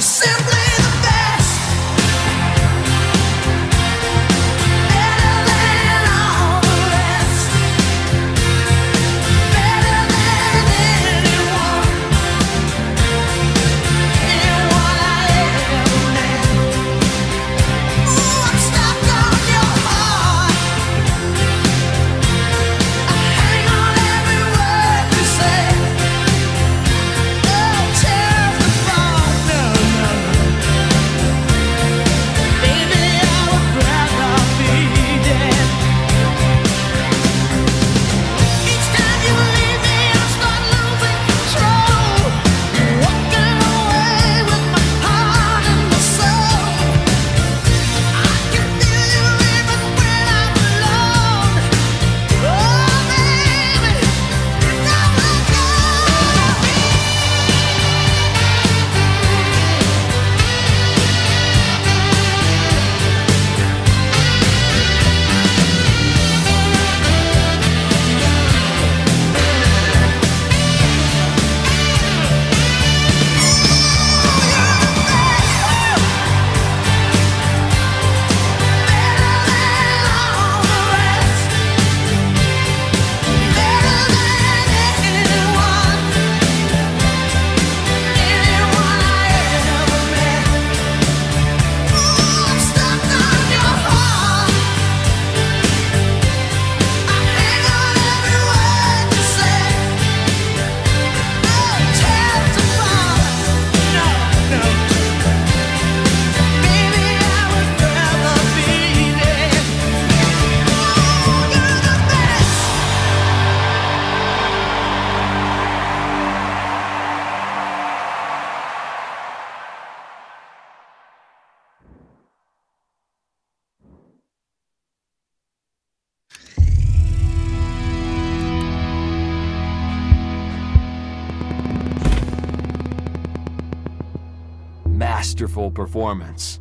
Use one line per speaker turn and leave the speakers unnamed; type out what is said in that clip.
you masterful performance.